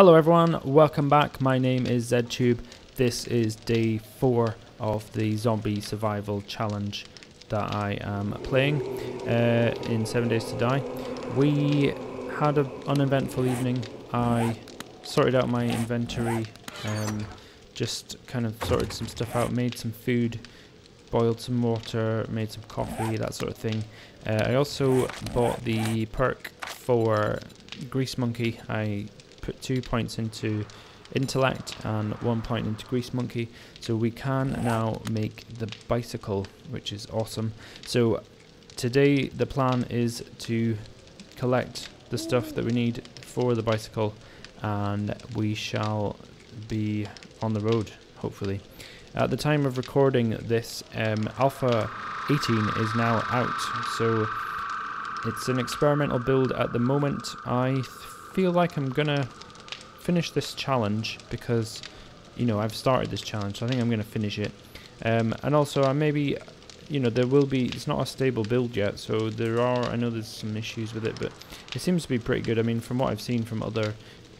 Hello everyone, welcome back. My name is ZedTube. This is day 4 of the zombie survival challenge that I am playing uh, in 7 Days to Die. We had an uneventful evening. I sorted out my inventory, um, just kind of sorted some stuff out, made some food, boiled some water, made some coffee, that sort of thing. Uh, I also bought the perk for Grease Monkey. I put two points into intellect and one point into grease monkey. So we can now make the bicycle which is awesome. So today the plan is to collect the stuff that we need for the bicycle and we shall be on the road hopefully. At the time of recording this um, alpha 18 is now out. So it's an experimental build at the moment. I feel like I'm gonna finish this challenge because you know I've started this challenge so I think I'm gonna finish it. Um, and also I maybe you know there will be it's not a stable build yet so there are I know there's some issues with it but it seems to be pretty good. I mean from what I've seen from other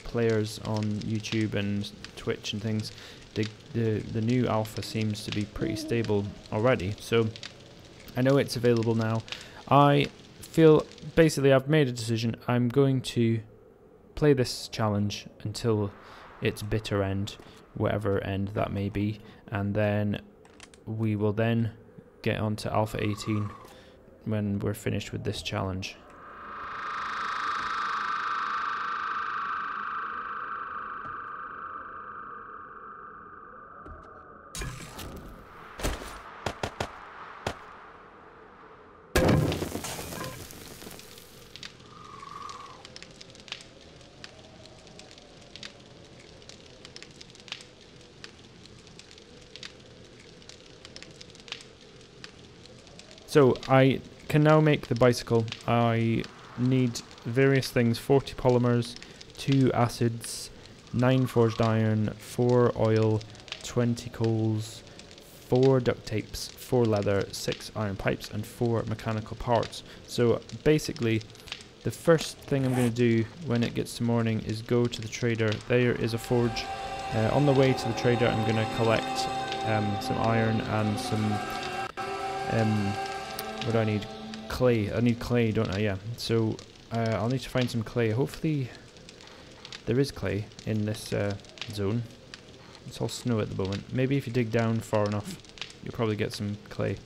players on YouTube and Twitch and things the the, the new alpha seems to be pretty stable already. So I know it's available now. I feel basically I've made a decision. I'm going to play this challenge until its bitter end, whatever end that may be, and then we will then get on to Alpha 18 when we're finished with this challenge. So I can now make the bicycle. I need various things, 40 polymers, 2 acids, 9 forged iron, 4 oil, 20 coals, 4 duct tapes, 4 leather, 6 iron pipes and 4 mechanical parts. So basically the first thing I'm going to do when it gets to morning is go to the trader. There is a forge. Uh, on the way to the trader I'm going to collect um, some iron and some um, what do I need? Clay. I need clay, don't I? Yeah. So uh, I'll need to find some clay. Hopefully there is clay in this uh, zone. It's all snow at the moment. Maybe if you dig down far enough, you'll probably get some clay.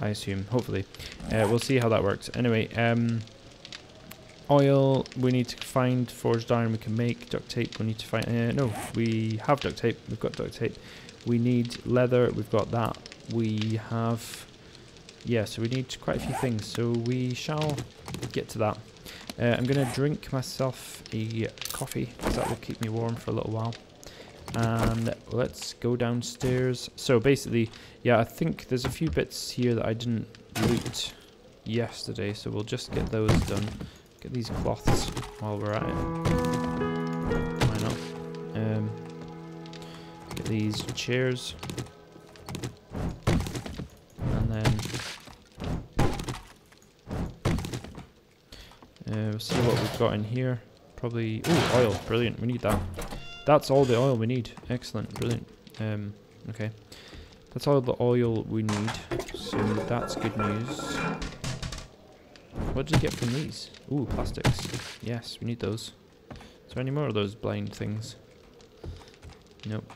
I assume. Hopefully. Uh, we'll see how that works. Anyway, um, oil. We need to find forged iron we can make. Duct tape. We need to find... Uh, no, we have duct tape. We've got duct tape. We need leather. We've got that. We have yeah, so we need quite a few things, so we shall get to that. Uh, I'm going to drink myself a coffee, because that will keep me warm for a little while. And let's go downstairs. So basically, yeah, I think there's a few bits here that I didn't loot yesterday, so we'll just get those done. Get these cloths while we're at it. Why not? Um, get these chairs. Uh, see what we've got in here. Probably... Oh, oil. Brilliant. We need that. That's all the oil we need. Excellent. Brilliant. Um, okay. That's all the oil we need. So that's good news. What did you get from these? Ooh, plastics. Yes, we need those. Is there any more of those blind things? Nope.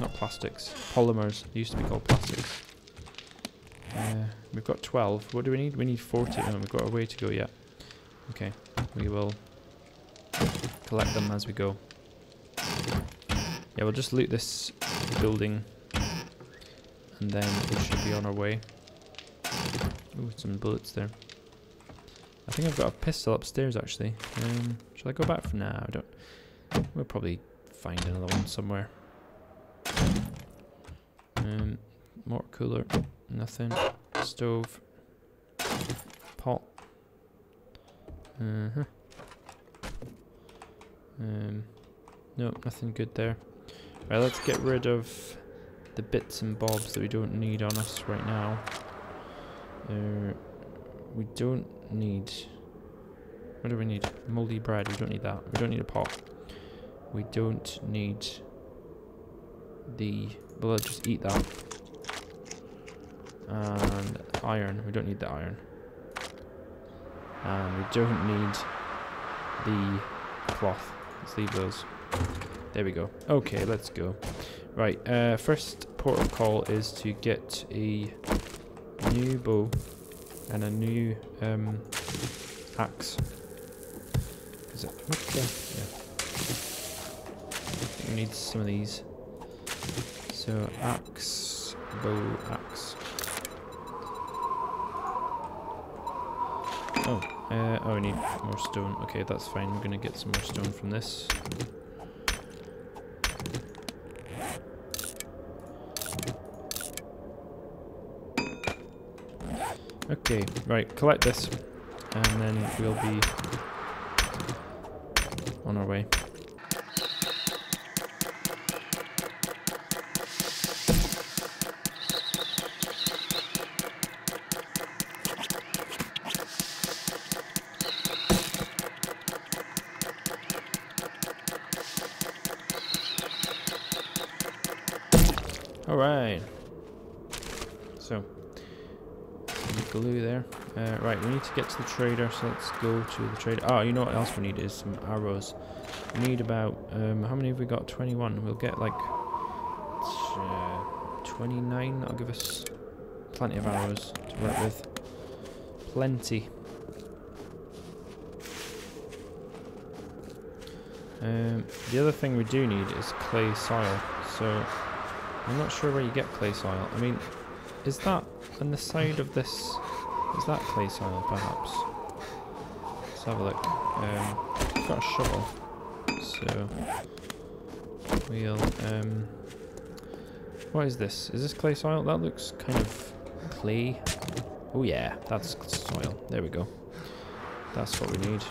Not plastics. Polymers. They used to be called plastics. Uh, we've got 12. What do we need? We need 40. Oh, we've got a way to go yet. Okay, we will collect them as we go. Yeah, we'll just loot this building and then we should be on our way. Ooh, some bullets there. I think I've got a pistol upstairs actually. Um, shall I go back for now? I don't. We'll probably find another one somewhere. Um, more cooler, nothing. Stove, pot, uh huh. Um, nope, nothing good there. Right, let's get rid of the bits and bobs that we don't need on us right now. Uh, we don't need... What do we need? Moldy bread, we don't need that. We don't need a pot. We don't need the... Well, let's just eat that. And iron. We don't need the iron. And we don't need the cloth. Let's leave those. There we go. Okay, let's go. Right, uh, first port of call is to get a new bow and a new um, axe. Is it? The? Yeah. We need some of these. So axe, bow, axe. Oh, uh, oh, we need more stone. Okay, that's fine. We're gonna get some more stone from this. Okay, right, collect this, and then we'll be on our way. Alright. So, glue there. Uh, right, we need to get to the trader, so let's go to the trader. Oh, you know what else we need is some arrows. We need about, um, how many have we got? 21. We'll get like uh, 29. That'll give us plenty of arrows to work with. Plenty. Um, the other thing we do need is clay soil. So I'm not sure where you get clay soil. I mean, is that on the side of this? Is that clay soil, perhaps? Let's have a look. Um, I've got a shovel, so we'll. Um, what is this? Is this clay soil? That looks kind of clay. Oh yeah, that's soil. There we go. That's what we need.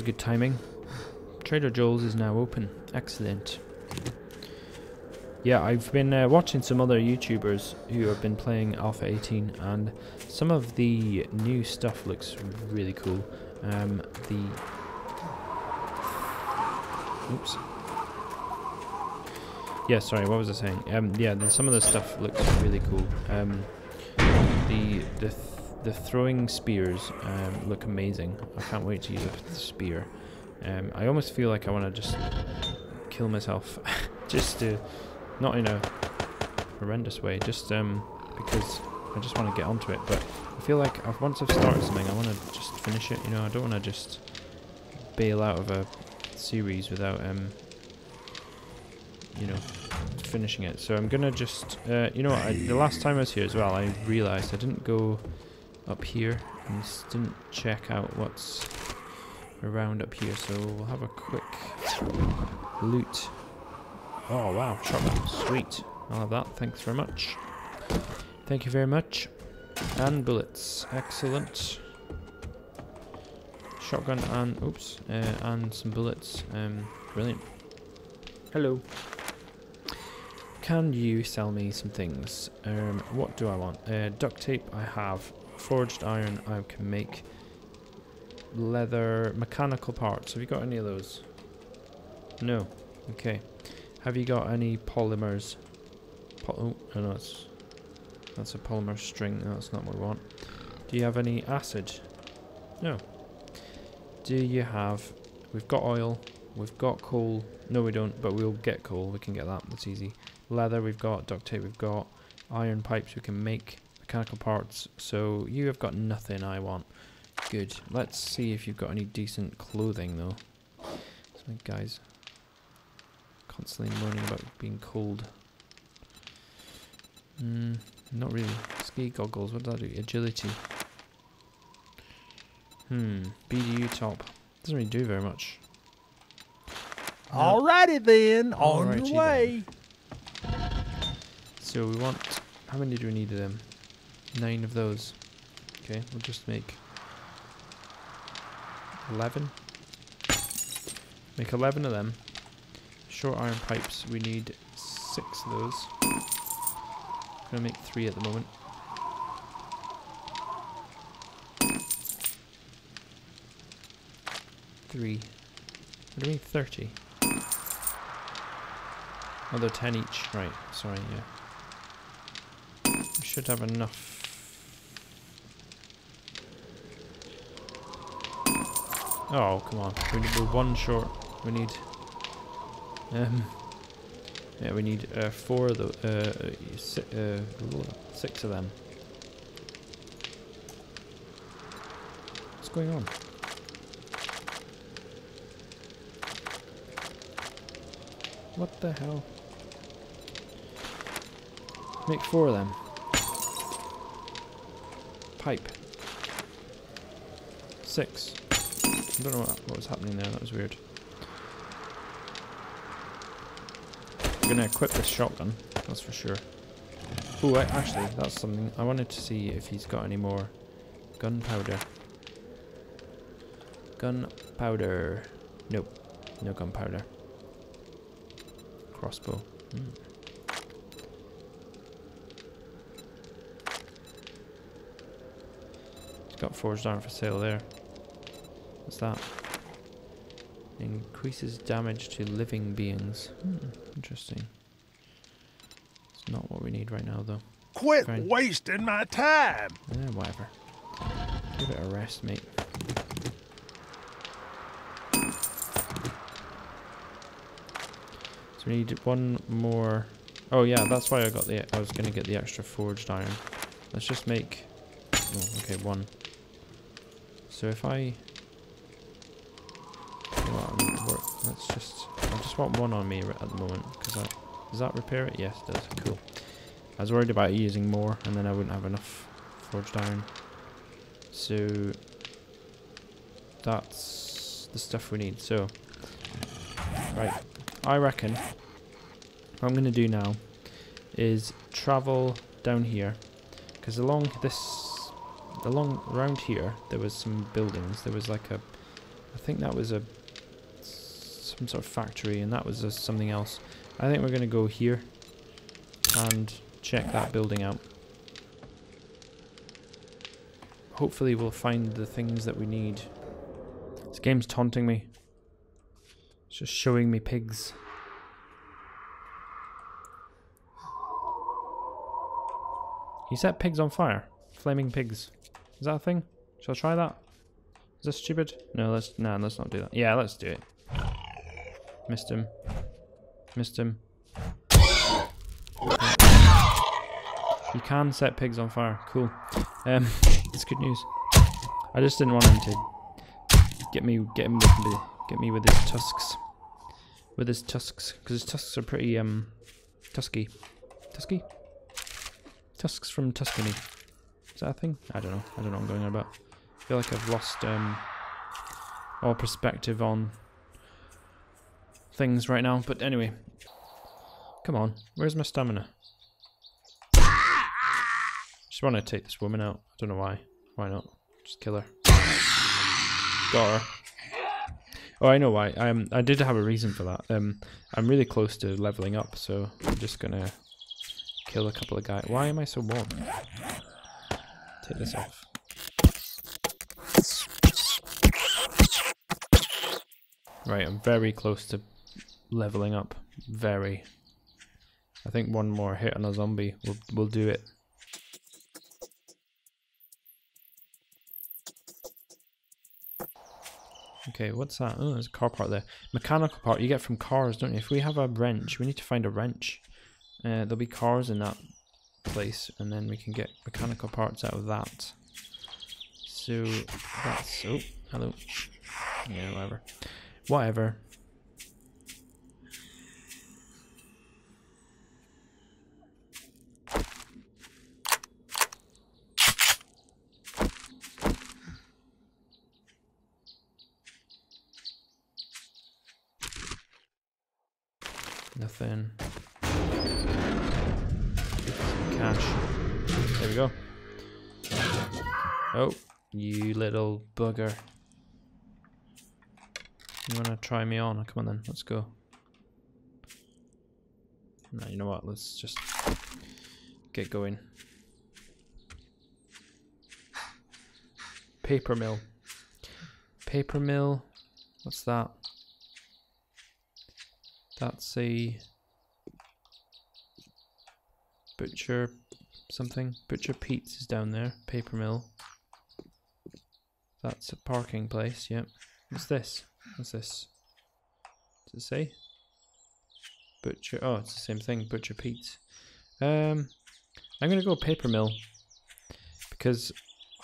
Was good timing. Trader Joel's is now open. Excellent. Yeah, I've been uh, watching some other YouTubers who have been playing Alpha 18, and some of the new stuff looks really cool. Um, the oops. Yeah, sorry. What was I saying? Um, yeah, the, some of the stuff looks really cool. Um, the the th the throwing spears um, look amazing. I can't wait to use a spear. Um, I almost feel like I want to just kill myself, just to, not in a horrendous way, just um, because I just want to get onto it. But I feel like I've, once I've started something, I want to just finish it. You know, I don't want to just bail out of a series without um, you know, finishing it. So I'm gonna just, uh, you know, I, the last time I was here as well, I realised I didn't go up here. And just didn't check out what's around up here. So we'll have a quick loot. Oh wow. Shotgun sweet. I'll have that. Thanks very much. Thank you very much. And bullets. Excellent. Shotgun and oops uh, and some bullets. Um brilliant. Hello. Can you sell me some things? Um what do I want? Uh, duct tape I have forged iron I can make leather mechanical parts. Have you got any of those? No. Okay. Have you got any polymers? Po oh, no, that's, that's a polymer string. No, that's not what we want. Do you have any acid? No. Do you have... We've got oil. We've got coal. No, we don't, but we'll get coal. We can get that. That's easy. Leather, we've got. Duct tape, we've got. Iron pipes we can make mechanical parts. So you have got nothing I want. Good. Let's see if you've got any decent clothing though. So guys constantly moaning about being cold. Hmm, not really. Ski goggles, what does that do? Agility. Hmm, BDU top. Doesn't really do very much. No. Alrighty then, on Alrighty the way. Then. So we want, how many do we need of them? Nine of those. Okay, we'll just make 11. Make 11 of them. Short iron pipes, we need 6 of those. I'm gonna make 3 at the moment. Three. What do you mean 30? Oh, they're 10 each. Right, sorry, yeah. We should have enough. Oh, come on. We need, one short. We need... Um, yeah, we need uh, four of the... Uh, uh, six of them. What's going on? What the hell? Make four of them. Pipe. Six. I don't know what, what was happening there, that was weird. I'm gonna equip this shotgun, that's for sure. Oh, actually, that's something. I wanted to see if he's got any more gunpowder. Gunpowder. Nope, no gunpowder. Crossbow. Hmm. He's got forged iron for sale there. What's that? Increases damage to living beings. Hmm, interesting. It's not what we need right now, though. Quit Fine. wasting my time! Eh, whatever. Give it a rest, mate. So we need one more... Oh yeah, that's why I got the... I was going to get the extra forged iron. Let's just make... Oh, okay, one. So if I Let's just... I just want one on me at the moment. Because Does that repair it? Yes, it does. Cool. I was worried about using more and then I wouldn't have enough forged iron. So... That's the stuff we need. So... Right. I reckon... What I'm going to do now is travel down here. Because along this... Along around here, there was some buildings. There was like a... I think that was a some sort of factory, and that was just something else. I think we're going to go here and check that building out. Hopefully we'll find the things that we need. This game's taunting me. It's just showing me pigs. He set pigs on fire. Flaming pigs. Is that a thing? Shall I try that? Is this stupid? No, let's no, let's not do that. Yeah, let's do it. Missed him. Missed him. You can set pigs on fire. Cool. Um, it's good news. I just didn't want him to get me get him with the, get me with his tusks. With his tusks, because his tusks are pretty um tusky. Tusky? Tusks from Tuscany. Is that a thing? I don't know. I don't know what I'm going on about. I feel like I've lost um all perspective on things right now. But anyway, come on. Where's my stamina? Just want to take this woman out. I don't know why. Why not? Just kill her. Got her. Oh, I know why. Um, I did have a reason for that. Um, I'm really close to leveling up, so I'm just gonna kill a couple of guys. Why am I so warm? Take this off. Right, I'm very close to leveling up very. I think one more hit on a zombie will will do it. Okay, what's that? Oh, there's a car part there. Mechanical part you get from cars, don't you? If we have a wrench, we need to find a wrench. Uh, there'll be cars in that place, and then we can get mechanical parts out of that. So that's oh, hello. Yeah, whatever. Whatever. Nothing. Cash. There we go. Oh, you little bugger. You wanna try me on? Come on then, let's go. No, you know what? Let's just get going. Paper mill. Paper mill. What's that? That's a butcher something. Butcher Pete's is down there. Paper mill. That's a parking place, yep. What's this? What's this? It say? Butcher. Oh, it's the same thing. Butcher Pete's. Um, I'm gonna go paper mill because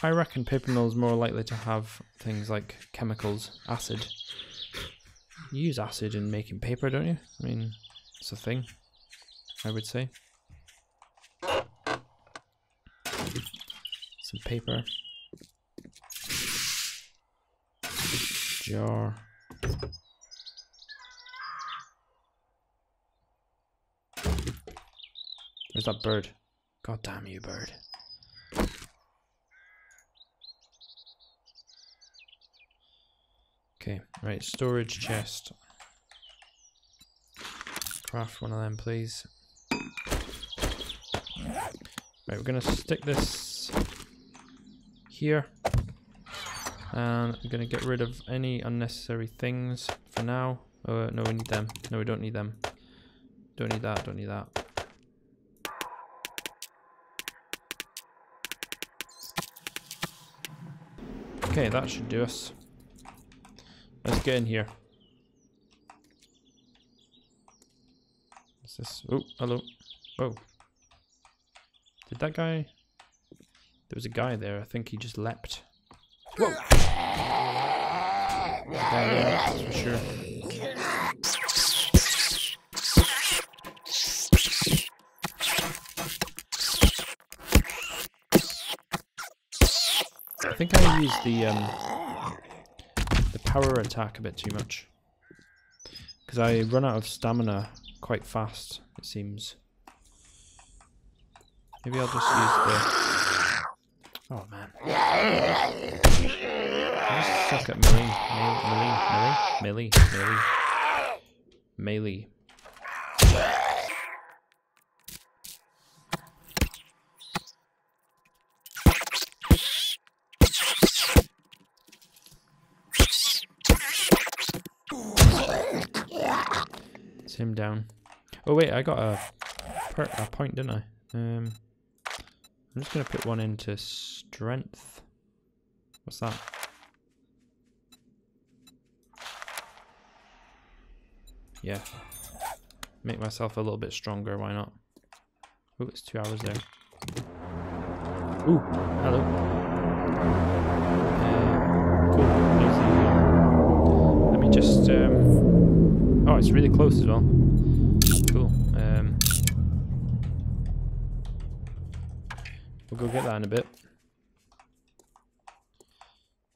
I reckon paper mill is more likely to have things like chemicals, acid. You use acid in making paper, don't you? I mean, it's a thing. I would say. Some paper. Jar. Where's that bird? God damn you, bird. Okay, right, storage chest. Craft one of them, please. Right, we're gonna stick this here. And I'm gonna get rid of any unnecessary things for now. Oh, no, we need them. No, we don't need them. Don't need that, don't need that. Okay, that should do us. Let's get in here. What's this? Oh, hello. Oh. Did that guy... There was a guy there. I think he just leapt. Whoa! That's for sure. I think I used the um, the power attack a bit too much because I run out of stamina quite fast. It seems. Maybe I'll just use the. Oh man! Melee, melee, melee, melee, melee, melee. It's him down. Oh wait, I got a a point, didn't I? Um, I'm just gonna put one into strength. What's that? Yeah. Make myself a little bit stronger. Why not? Oh, it's two hours there. Ooh, hello. Uh, cool. Let me just. Um, oh, it's really close as well. Cool. Um, we'll go get that in a bit.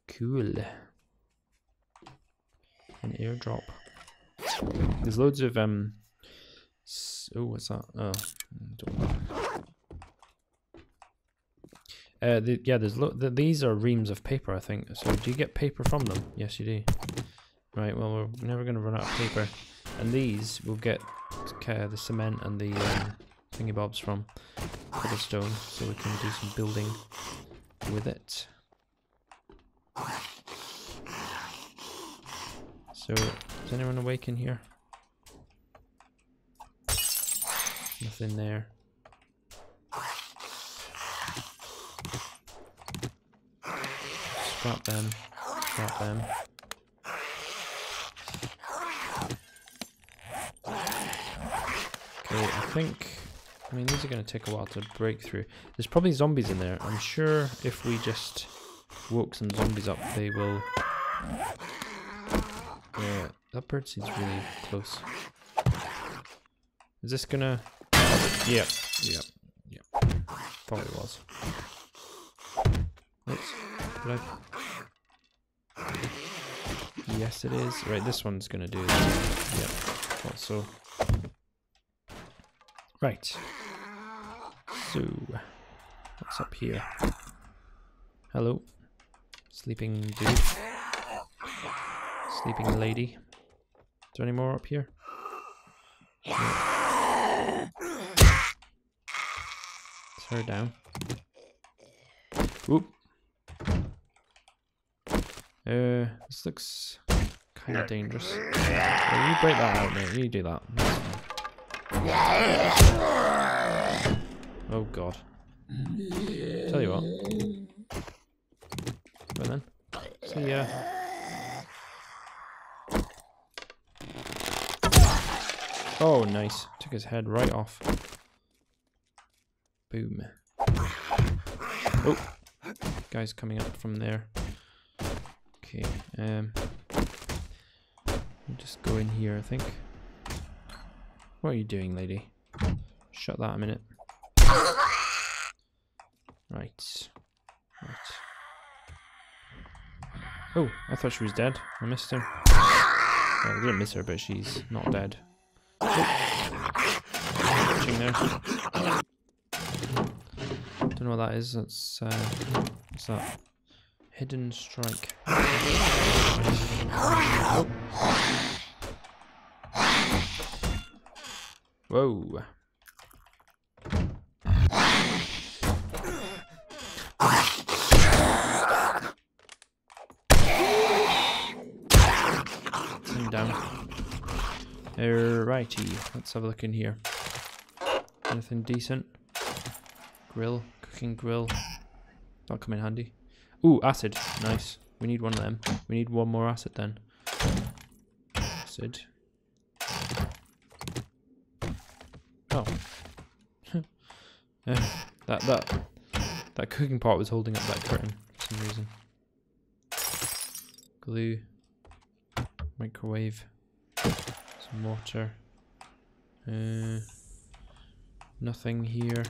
Cool. An airdrop. There's loads of um. Oh, what's that? Oh. Uh, the, yeah, there's lo the, these are reams of paper, I think. So, do you get paper from them? Yes, you do. Right. Well, we're never going to run out of paper, and these we'll get uh, the cement and the um, thingy bobs from cobblestone, so we can do some building with it. So, is anyone awake in here? Nothing there. Scrap them. Scrap them. Okay, I think... I mean, these are going to take a while to break through. There's probably zombies in there. I'm sure if we just woke some zombies up, they will... Yeah, that bird seems really close. Is this gonna... Yep, yep, yep. Thought it was. Oops. Did I... Yes, it is. Right, this one's gonna do. Yep, thought so. Right. So, what's up here? Hello. Sleeping dude. Sleeping lady. Is there any more up here? Yeah. Her down. Oop. Uh, this looks kind of dangerous. Yeah, you break that out, mate. You do that. Oh god. Tell you what. Go then. See ya. Oh, nice. Took his head right off. Boom. Oh. Guy's coming up from there. Okay, um... Just go in here, I think. What are you doing, lady? Shut that a minute. Right. Right. Oh, I thought she was dead. I missed her. Well, I didn't miss her, but she's not dead. Oh. there. Don't know what that is. That's uh, what's that? Hidden strike. Whoa. down. Alrighty, let's have a look in here. Anything decent? Grill, cooking grill. That'll come in handy. Ooh, acid. Nice. We need one of them. We need one more acid then. Acid. Oh. uh, that that that cooking pot was holding up that curtain for some reason. Glue. Microwave. Some water. Uh, nothing here.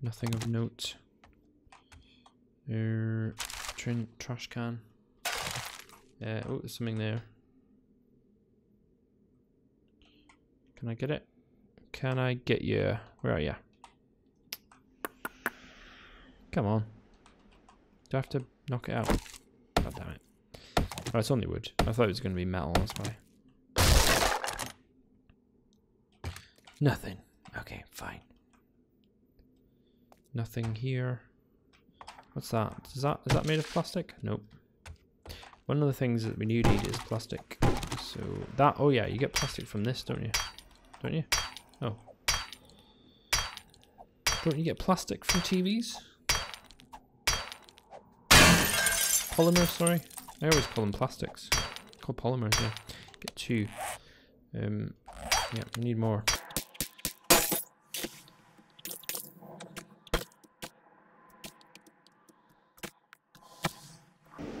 Nothing of note. Uh, train, trash can. Uh, oh, there's something there. Can I get it? Can I get you? Where are you? Come on. Do I have to knock it out? God damn it. Oh, it's only wood. I thought it was going to be metal, that's why. Nothing. Okay, fine. Nothing here. What's that? Is that is that made of plastic? Nope. One of the things that we do need is plastic. So that oh yeah, you get plastic from this, don't you? Don't you? Oh. Don't you get plastic from TVs? Polymer, sorry. I always call them plastics. Called polymers, yeah. Get two. Um, yeah, we need more.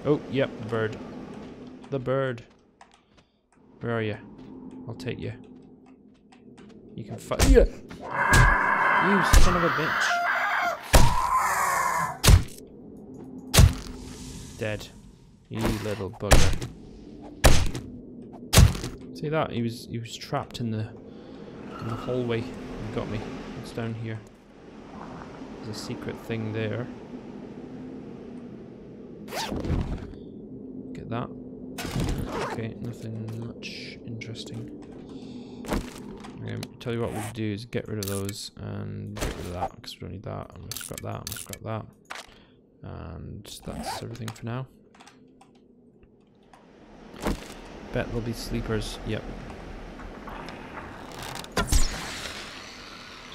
Oh, yep, the bird. The bird. Where are you? I'll take you. You can fight. Yeah. You son of a bitch. Dead. You little bugger. See that? He was he was trapped in the in the hallway and got me. It's down here. There's a secret thing there. Get that. Okay, nothing much interesting. Okay, tell you what we'll do is get rid of those and get rid of that because we don't need that. I'm gonna scrap that, I'm gonna scrap that. And that's everything for now. Bet there'll be sleepers. Yep.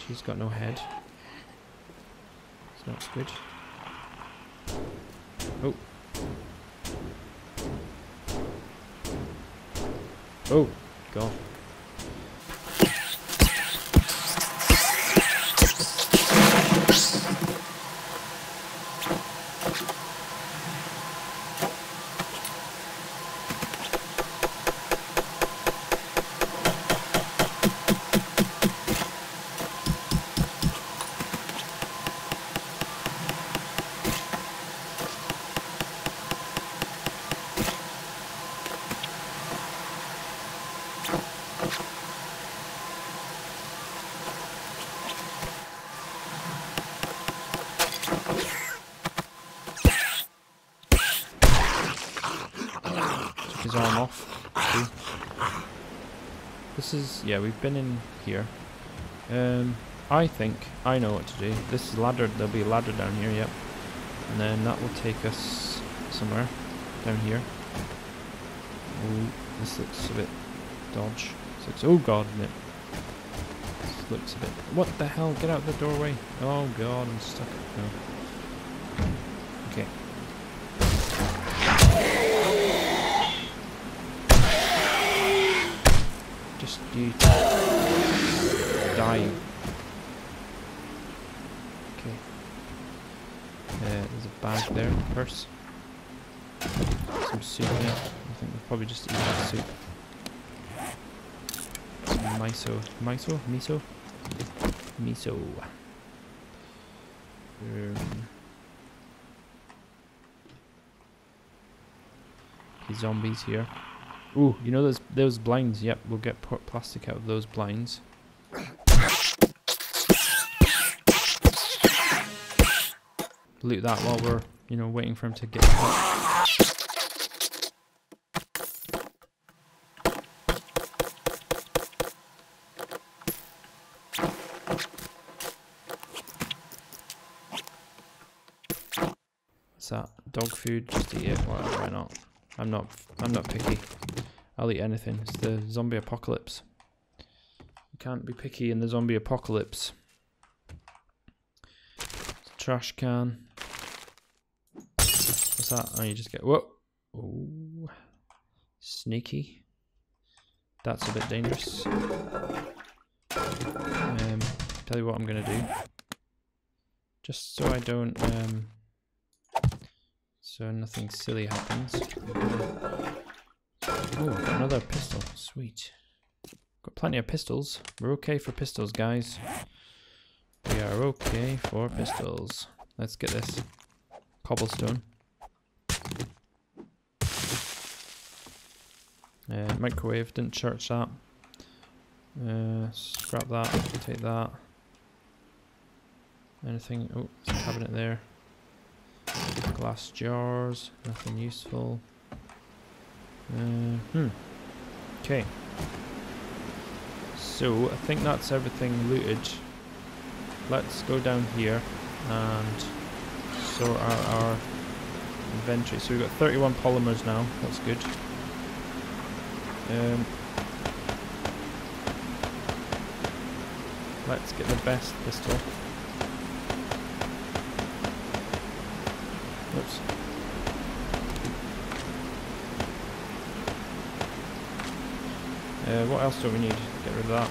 She's got no head. It's not good. Oh. Oh, God. We've been in here. Um, I think I know what to do. This is ladder. There'll be a ladder down here. Yep. And then that will take us somewhere down here. Oh, this looks a bit dodge. This looks, oh god, it this looks a bit. What the hell? Get out the doorway! Oh god, I'm stuck. No. Die. Okay. Uh, there's a bag there, purse. Some soup here. I think we'll probably just eat that soup. Some miso. Miso? Miso? Miso. Um, zombies here. Ooh, you know those those blinds? Yep, we'll get plastic out of those blinds. Loot that while we're, you know, waiting for him to get out. What's that? Dog food? Just eat it. Why not? I'm not. I'm not picky. I'll eat anything. It's the zombie apocalypse. You can't be picky in the zombie apocalypse. Trash can. What's that? Oh, you just get. Whoa! Ooh. Sneaky. That's a bit dangerous. Um, tell you what I'm gonna do. Just so I don't. Um, so nothing silly happens. Oh, another pistol. Sweet. Got plenty of pistols. We're okay for pistols, guys. We are okay for pistols. Let's get this. Cobblestone. Uh, microwave, didn't church that. Uh, scrap that, take that. Anything, oh, cabinet there. Glass jars, nothing useful. Uh, hmm. Okay. So, I think that's everything looted. Let's go down here and sort out our inventory. So we've got 31 polymers now, that's good. Um, let's get the best pistol. Oops. Uh, what else do we need? Get rid of that.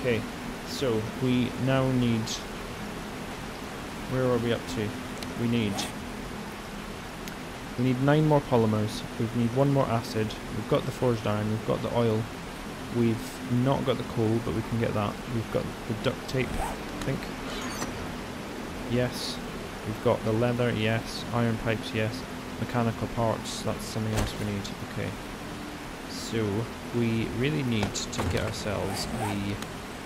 Okay, so we now need... Where are we up to? We need... We need nine more polymers. We need one more acid. We've got the forged iron. We've got the oil. We've not got the coal, but we can get that. We've got the duct tape, I think. Yes. We've got the leather, yes. Iron pipes, yes. Mechanical parts, that's something else we need. Okay. So, we really need to get ourselves a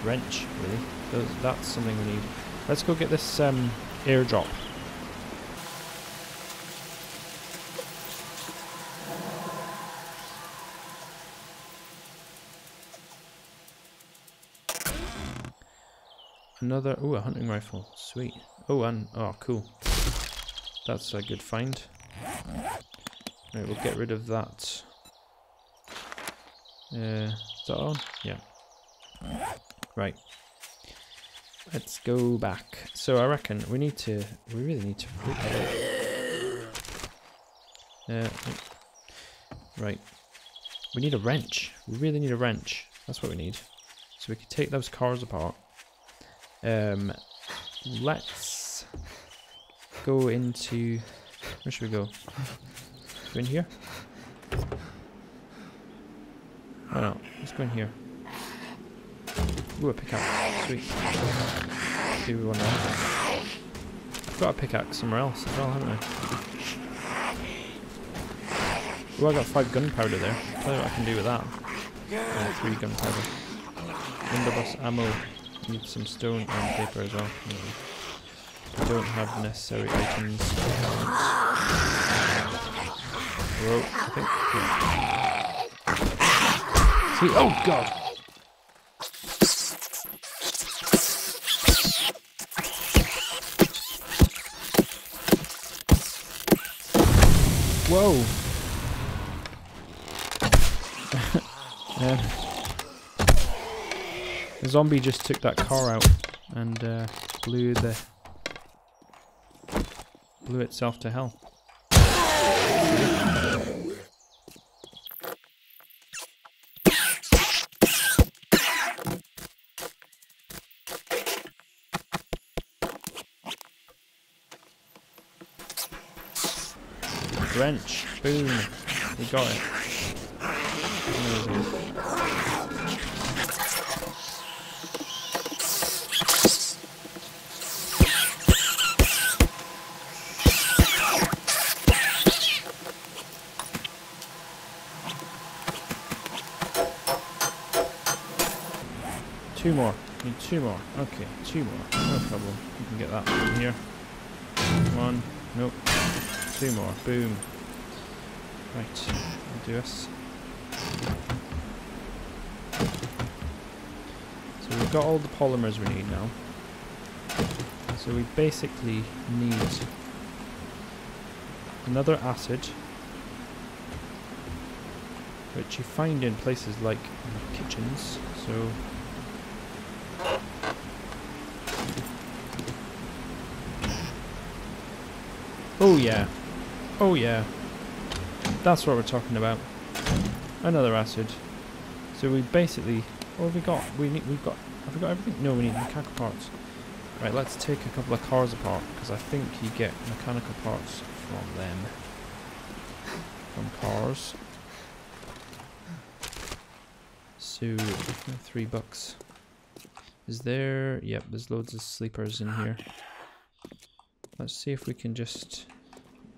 wrench, really. That's something we need. Let's go get this um, airdrop. Another, oh, a hunting rifle. Sweet. Oh, and, oh, cool. That's a good find. Right, we'll get rid of that. Uh, is that on? Yeah. Right. Let's go back. So I reckon we need to, we really need to... Uh, right. We need a wrench. We really need a wrench. That's what we need. So we can take those cars apart. Um, let's go into... Where should we go? Go in here? Why not? Let's go in here. Ooh, a pickaxe. Sweet. Do we want that? I've got a pickaxe somewhere else as well, haven't I? Ooh, I got five gunpowder there. I'll tell you what I can do with that. Uh, three gunpowder. Blunderbuss ammo. Need some stone and paper as well. I don't have necessary items. I think. Yeah. Oh god! Whoa! the zombie just took that car out and uh, blew the blew itself to hell. Wrench. Boom. We got it. Two more. Need two more. Okay, two more. No problem. You can get that from here. One. Nope. Two more. Boom. Right. I'll do this. So we've got all the polymers we need now. So we basically need another acid which you find in places like kitchens. So Oh yeah. Oh yeah. That's what we're talking about. Another acid. So we basically what have we got? We need we've got have we got everything? No, we need mechanical parts. Right, let's take a couple of cars apart, because I think you get mechanical parts from them. From cars. So three bucks. Is there yep, there's loads of sleepers in here. Let's see if we can just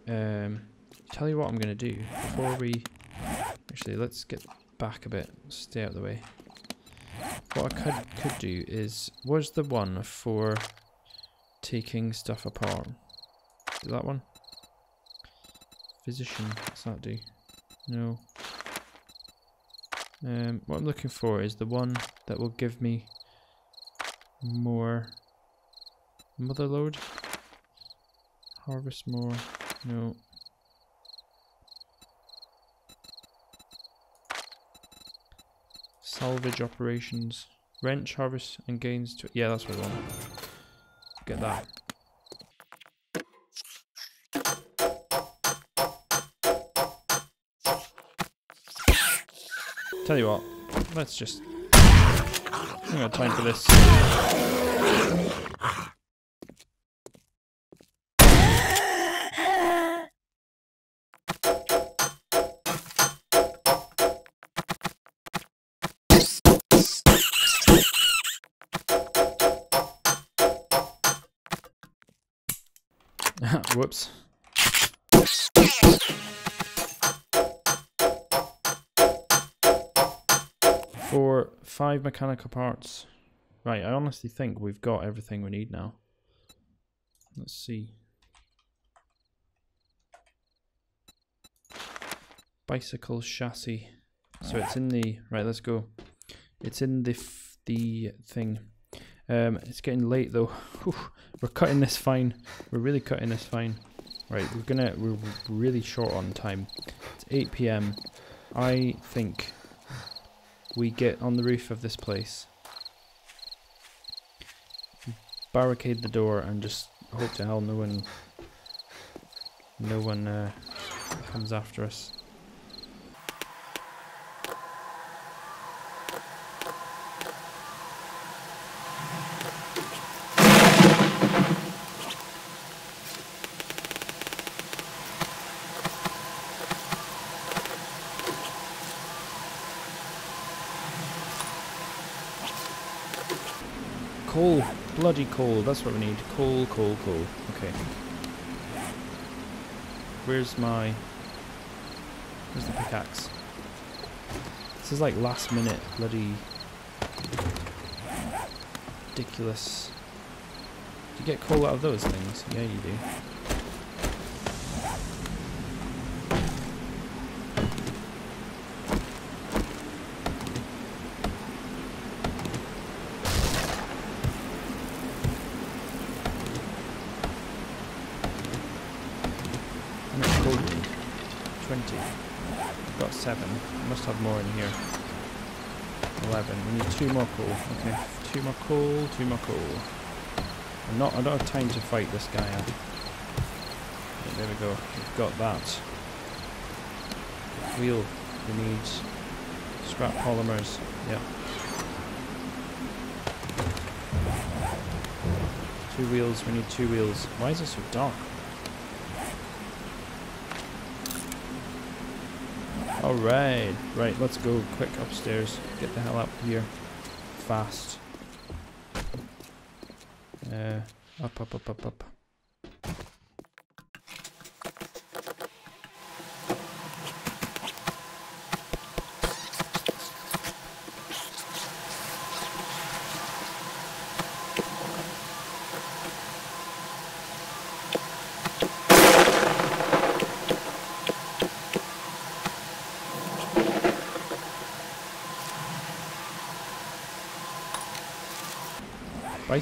um, tell you what I'm going to do before we... Actually, let's get back a bit. Stay out of the way. What I could, could do is... Where's the one for taking stuff apart? Do that one? Physician. What's that do? No. Um, what I'm looking for is the one that will give me more Mother Lode. Harvest more. No. Salvage operations. Wrench, harvest, and gains to... Yeah, that's what I want. Get that. Tell you what, let's just... I don't have time for this. Five mechanical parts. Right, I honestly think we've got everything we need now. Let's see. Bicycle chassis. So it's in the... Right, let's go. It's in the, the thing. Um, it's getting late though. we're cutting this fine. We're really cutting this fine. Right, we're gonna. We're really short on time. It's 8 p.m. I think we get on the roof of this place, barricade the door, and just hope to hell no one, no one uh, comes after us. Coal. Bloody coal. That's what we need. Coal, coal, coal. Okay. Where's my... Where's the pickaxe? This is like last minute bloody... Ridiculous. Do you get coal out of those things? Yeah, you do. 20. I've got 7. Must have more in here. 11. We need 2 more coal. Okay. 2 more coal, 2 more coal. I'm not, I don't have time to fight this guy. Abby. there we go. We've got that. Wheel. We need scrap polymers. Yeah. Two wheels. We need two wheels. Why is it so dark? Alright. Right, let's go quick upstairs. Get the hell up here. Fast. Uh, up, up, up, up, up.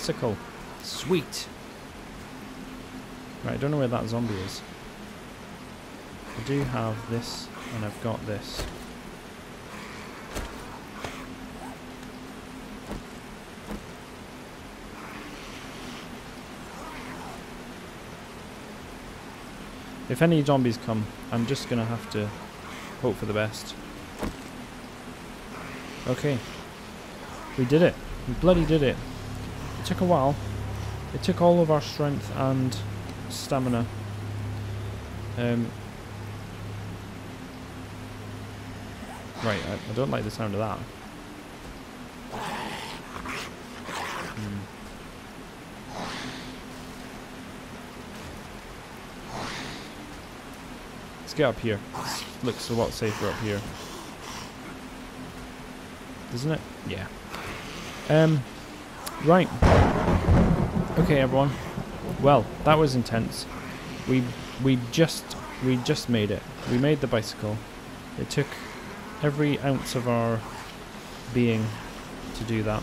Bicycle. Sweet. Right, I don't know where that zombie is. I do have this, and I've got this. If any zombies come, I'm just gonna have to hope for the best. Okay. We did it. We bloody did it. It took a while. It took all of our strength and stamina. Um, right, I, I, don't like the sound of that. Hmm. Let's get up here. looks a lot safer up here. Doesn't it? Yeah. Um, Right. Okay, everyone. Well, that was intense. We we just we just made it. We made the bicycle. It took every ounce of our being to do that.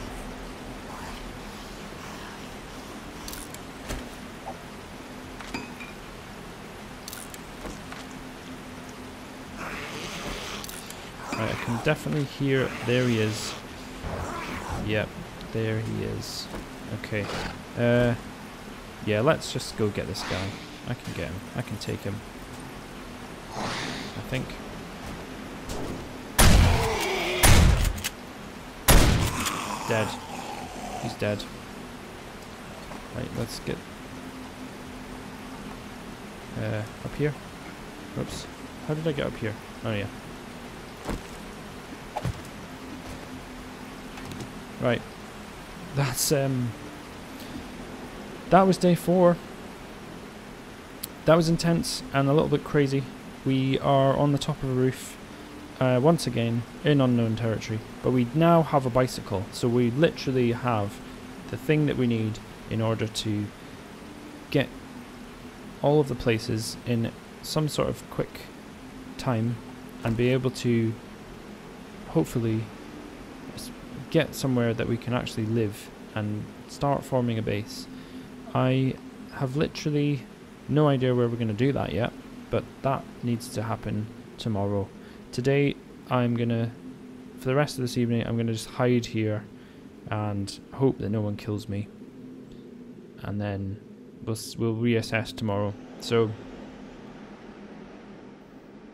Right, I can definitely hear. There he is. Yep, there he is. Okay. Uh, yeah, let's just go get this guy. I can get him. I can take him. I think. Dead. He's dead. Right, let's get... Uh, up here? Oops. How did I get up here? Oh yeah. Right, that's um that was day four. That was intense and a little bit crazy. We are on the top of a roof uh, once again in unknown territory, but we now have a bicycle, so we literally have the thing that we need in order to get all of the places in some sort of quick time and be able to hopefully get somewhere that we can actually live and start forming a base. I have literally no idea where we're going to do that yet, but that needs to happen tomorrow. Today, I'm going to, for the rest of this evening, I'm going to just hide here and hope that no one kills me. And then we'll, we'll reassess tomorrow. So,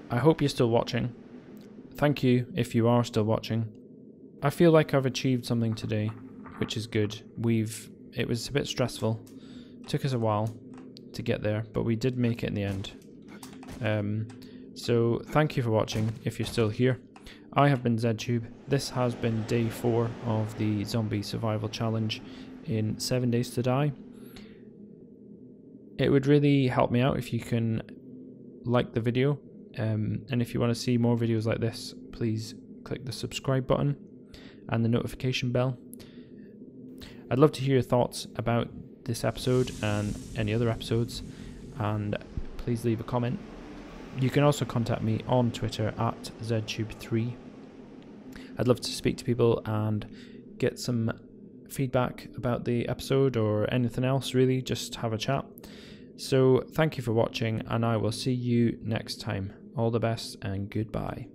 I hope you're still watching. Thank you if you are still watching. I feel like I've achieved something today, which is good. We've it was a bit stressful. It took us a while to get there, but we did make it in the end. Um, so thank you for watching if you're still here. I have been ZedTube. This has been day four of the zombie survival challenge in seven days to die. It would really help me out if you can like the video. Um, and if you want to see more videos like this, please click the subscribe button and the notification bell. I'd love to hear your thoughts about this episode and any other episodes, and please leave a comment. You can also contact me on Twitter at ZedTube3. I'd love to speak to people and get some feedback about the episode or anything else, really, just have a chat. So, thank you for watching, and I will see you next time. All the best and goodbye.